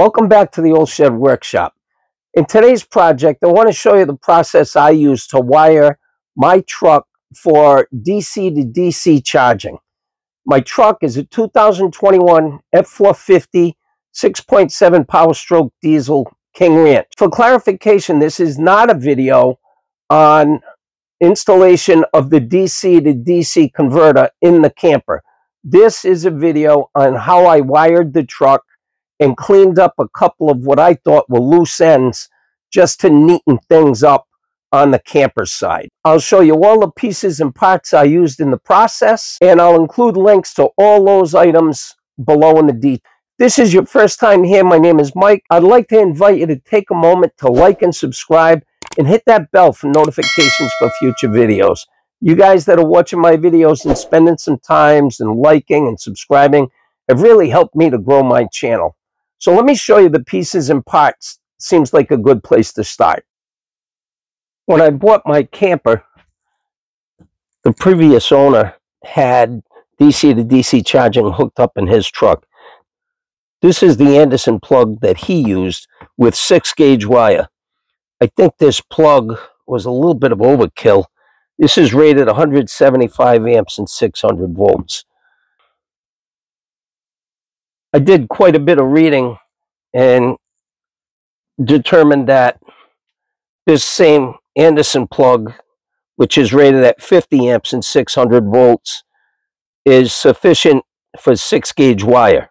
Welcome back to the Olde Shed Workshop. In today's project, I want to show you the process I use to wire my truck for DC to DC charging. My truck is a 2021 F450 6.7 Power Stroke Diesel King Ranch. For clarification, this is not a video on installation of the DC to DC converter in the camper. This is a video on how I wired the truck and cleaned up a couple of what I thought were loose ends just to neaten things up on the camper side. I'll show you all the pieces and parts I used in the process, and I'll include links to all those items below in the details. This is your first time here. My name is Mike. I'd like to invite you to take a moment to like and subscribe and hit that bell for notifications for future videos. You guys that are watching my videos and spending some times and liking and subscribing have really helped me to grow my channel. So let me show you the pieces and parts. Seems like a good place to start. When I bought my camper, the previous owner had DC to DC charging hooked up in his truck. This is the Anderson plug that he used with 6 gauge wire. I think this plug was a little bit of overkill. This is rated 175 amps and 600 volts. I did quite a bit of reading and determined that this same Anderson plug, which is rated at 50 amps and 600 volts, is sufficient for 6 gauge wire.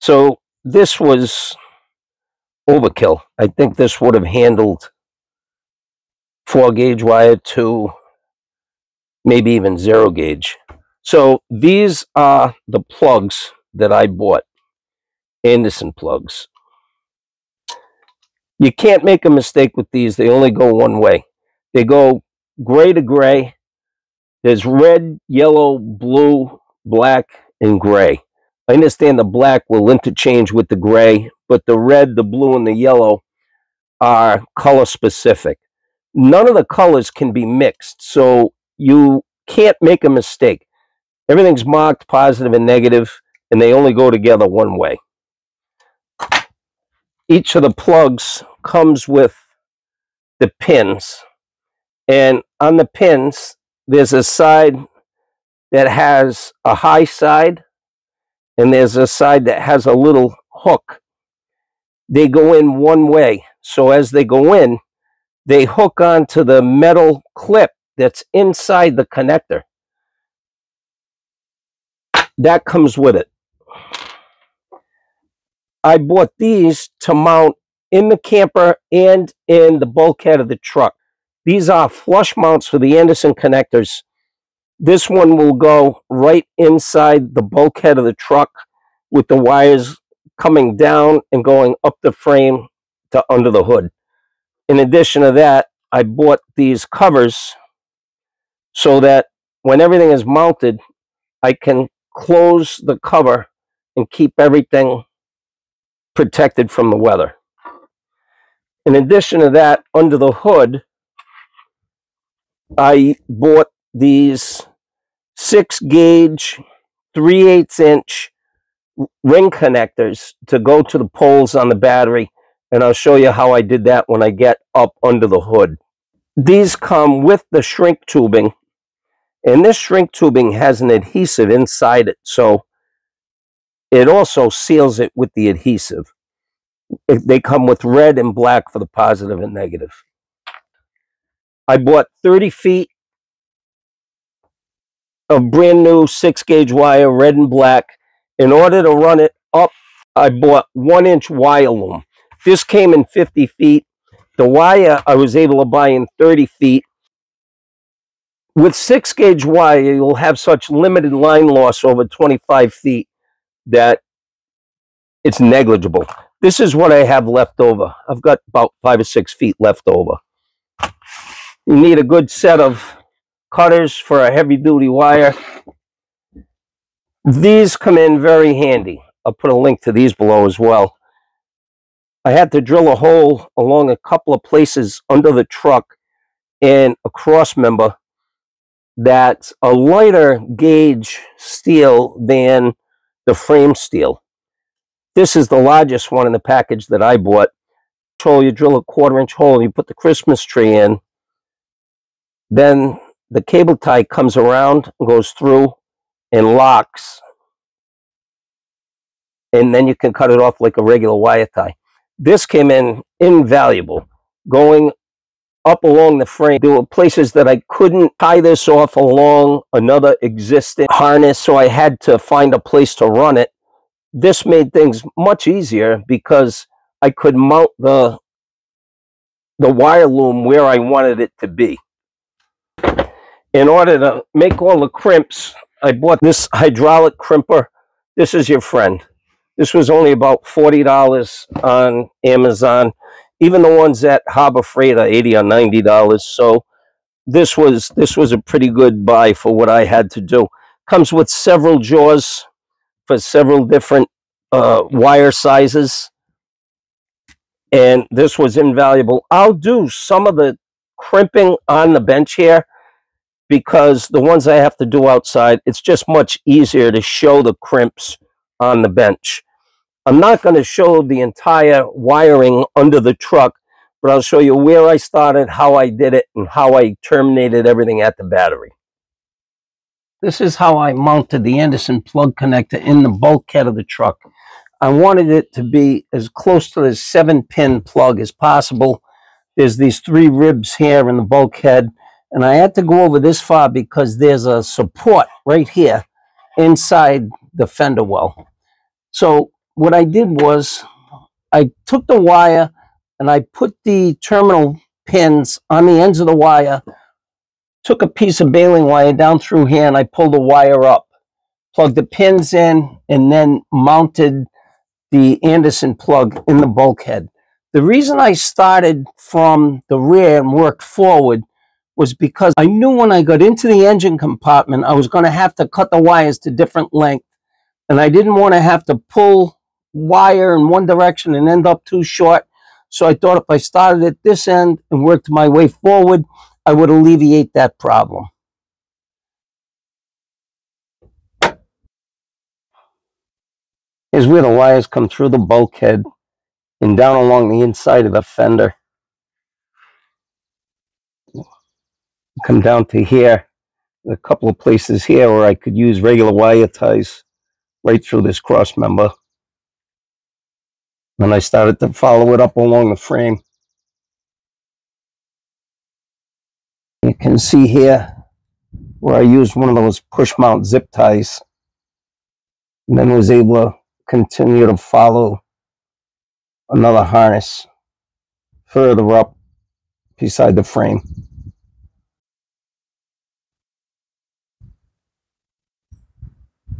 So this was overkill. I think this would have handled 4 gauge wire to maybe even 0 gauge. So these are the plugs that I bought. Anderson plugs. You can't make a mistake with these. They only go one way. They go gray to gray. There's red, yellow, blue, black, and gray. I understand the black will interchange with the gray, but the red, the blue, and the yellow are color specific. None of the colors can be mixed, so you can't make a mistake. Everything's marked positive and negative and they only go together one way. Each of the plugs comes with the pins. And on the pins, there's a side that has a high side, and there's a side that has a little hook. They go in one way. So as they go in, they hook onto the metal clip that's inside the connector. That comes with it. I bought these to mount in the camper and in the bulkhead of the truck. These are flush mounts for the Anderson connectors. This one will go right inside the bulkhead of the truck with the wires coming down and going up the frame to under the hood. In addition to that, I bought these covers so that when everything is mounted, I can close the cover and keep everything protected from the weather. In addition to that, under the hood, I bought these six gauge, 3 8 inch ring connectors to go to the poles on the battery. And I'll show you how I did that when I get up under the hood. These come with the shrink tubing. And this shrink tubing has an adhesive inside it. So it also seals it with the adhesive. They come with red and black for the positive and negative. I bought 30 feet of brand new six gauge wire, red and black. In order to run it up, I bought one inch wire loom. This came in 50 feet. The wire I was able to buy in 30 feet. With six gauge wire, you'll have such limited line loss over 25 feet that it's negligible. This is what I have left over. I've got about five or six feet left over. You need a good set of cutters for a heavy duty wire. These come in very handy. I'll put a link to these below as well. I had to drill a hole along a couple of places under the truck and a cross member that's a lighter gauge steel than the frame steel. This is the largest one in the package that I bought. Hole, you drill a quarter inch hole, you put the Christmas tree in. Then the cable tie comes around, goes through, and locks. And then you can cut it off like a regular wire tie. This came in invaluable. Going up along the frame, there were places that I couldn't tie this off along another existing harness, so I had to find a place to run it. This made things much easier because I could mount the the wire loom where I wanted it to be. In order to make all the crimps, I bought this hydraulic crimper. This is your friend. This was only about $40 on Amazon. Even the ones at Harbor Freight are 80 or $90. So this was this was a pretty good buy for what I had to do. Comes with several jaws for several different uh, wire sizes. And this was invaluable. I'll do some of the crimping on the bench here because the ones I have to do outside, it's just much easier to show the crimps on the bench. I'm not going to show the entire wiring under the truck, but I'll show you where I started, how I did it, and how I terminated everything at the battery. This is how I mounted the Anderson plug connector in the bulkhead of the truck. I wanted it to be as close to the seven pin plug as possible. There's these three ribs here in the bulkhead and I had to go over this far because there's a support right here inside the fender well. So what I did was I took the wire and I put the terminal pins on the ends of the wire, took a piece of baling wire down through here and I pulled the wire up, plugged the pins in and then mounted the Anderson plug in the bulkhead. The reason I started from the rear and worked forward was because I knew when I got into the engine compartment, I was going to have to cut the wires to different length. And I didn't want to have to pull wire in one direction and end up too short. So I thought if I started at this end and worked my way forward, I would alleviate that problem. Here's where the wires come through the bulkhead and down along the inside of the fender. come down to here. A couple of places here where I could use regular wire ties right through this cross member. And I started to follow it up along the frame. You can see here where I used one of those push mount zip ties and then was able to continue to follow another harness further up beside the frame.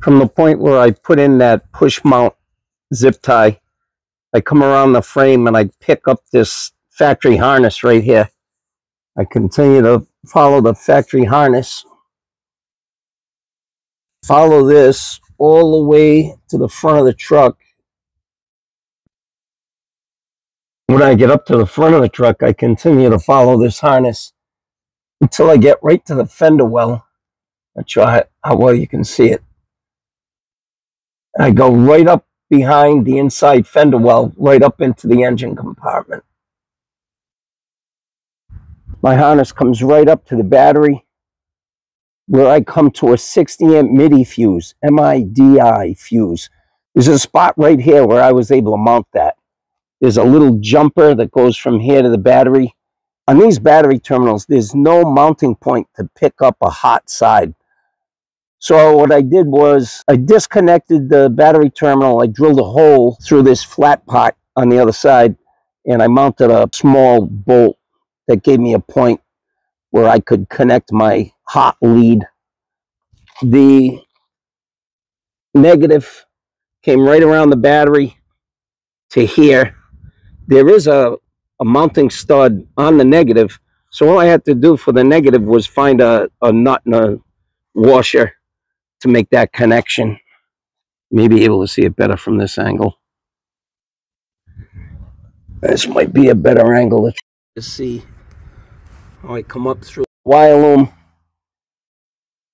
from the point where I put in that push mount zip tie, I come around the frame and I pick up this factory harness right here. I continue to follow the factory harness. Follow this all the way to the front of the truck. When I get up to the front of the truck, I continue to follow this harness until I get right to the fender well. Not sure how, how well you can see it. I go right up behind the inside fender well, right up into the engine compartment. My harness comes right up to the battery where I come to a 60 amp MIDI fuse, M-I-D-I fuse. There's a spot right here where I was able to mount that. There's a little jumper that goes from here to the battery. On these battery terminals, there's no mounting point to pick up a hot side. So what I did was I disconnected the battery terminal. I drilled a hole through this flat pot on the other side and I mounted a small bolt that gave me a point where I could connect my hot lead. The negative came right around the battery to here. There is a, a mounting stud on the negative. So all I had to do for the negative was find a, a nut and a washer to make that connection. Maybe able to see it better from this angle. This might be a better angle to see how I come up through wire loom.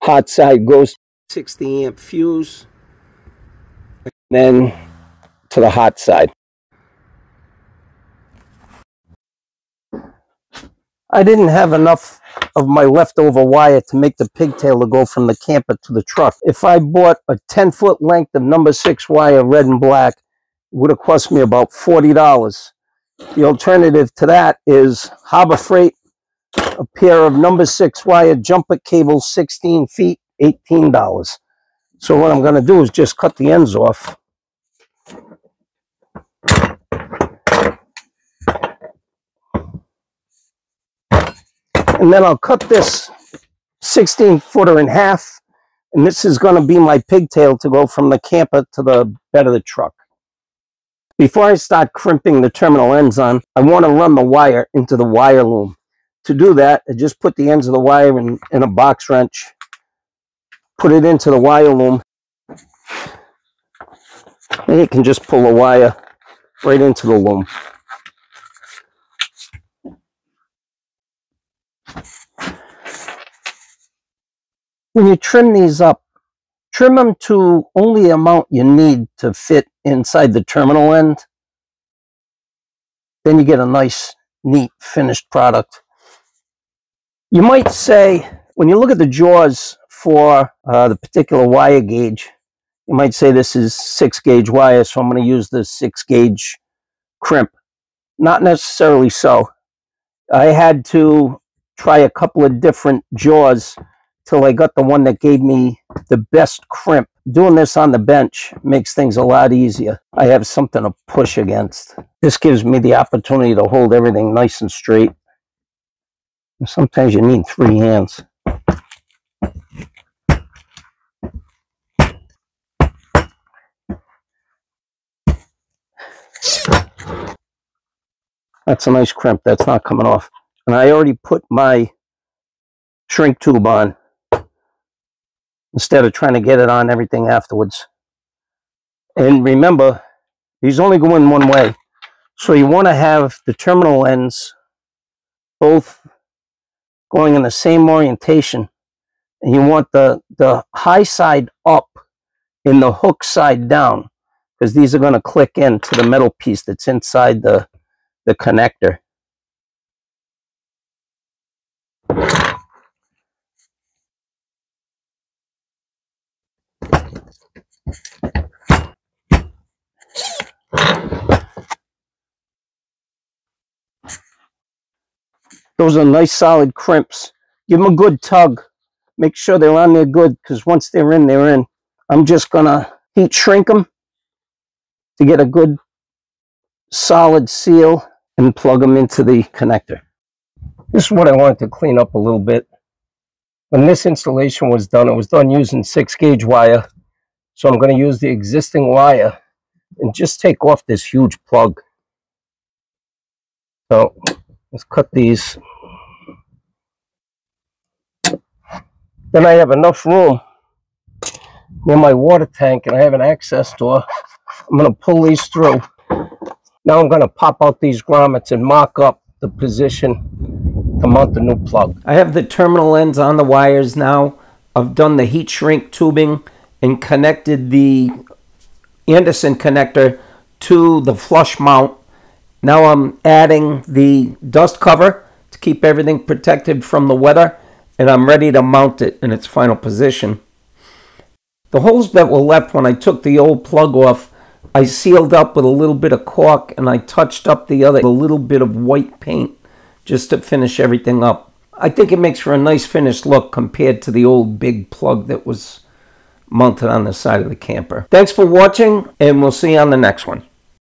Hot side goes 60 amp fuse. Then to the hot side. I didn't have enough of my leftover wire to make the pigtail to go from the camper to the truck. If I bought a 10 foot length of number six wire, red and black, it would have cost me about $40. The alternative to that is Harbor Freight, a pair of number six wire jumper cables, 16 feet, $18. So what I'm going to do is just cut the ends off. And then I'll cut this 16 footer in half. And this is going to be my pigtail to go from the camper to the bed of the truck. Before I start crimping the terminal ends on, I want to run the wire into the wire loom. To do that, I just put the ends of the wire in, in a box wrench, put it into the wire loom, and you can just pull the wire right into the loom. When you trim these up, trim them to only amount you need to fit inside the terminal end. Then you get a nice, neat, finished product. You might say, when you look at the jaws for uh, the particular wire gauge, you might say this is six gauge wire, so I'm going to use the six gauge crimp. Not necessarily so. I had to try a couple of different jaws till I got the one that gave me the best crimp. Doing this on the bench makes things a lot easier. I have something to push against. This gives me the opportunity to hold everything nice and straight. Sometimes you need three hands. That's a nice crimp. That's not coming off. And I already put my shrink tube on instead of trying to get it on everything afterwards. And remember, these only go in one way. So you want to have the terminal ends both going in the same orientation. And you want the, the high side up and the hook side down because these are going to click into the metal piece that's inside the, the connector. Those are nice solid crimps. Give them a good tug. Make sure they're on there good because once they're in, they're in. I'm just going to heat shrink them to get a good solid seal and plug them into the connector. This is what I wanted to clean up a little bit. When this installation was done, it was done using 6 gauge wire. So I'm going to use the existing wire and just take off this huge plug. So let's cut these. Then I have enough room near my water tank and I have an access door. I'm going to pull these through. Now I'm going to pop out these grommets and mark up the position to mount the new plug. I have the terminal ends on the wires now. I've done the heat shrink tubing and connected the Anderson connector to the flush mount. Now I'm adding the dust cover to keep everything protected from the weather and I'm ready to mount it in its final position. The holes that were left when I took the old plug off, I sealed up with a little bit of caulk and I touched up the other, a little bit of white paint just to finish everything up. I think it makes for a nice finished look compared to the old big plug that was mounted on the side of the camper. Thanks for watching and we'll see you on the next one.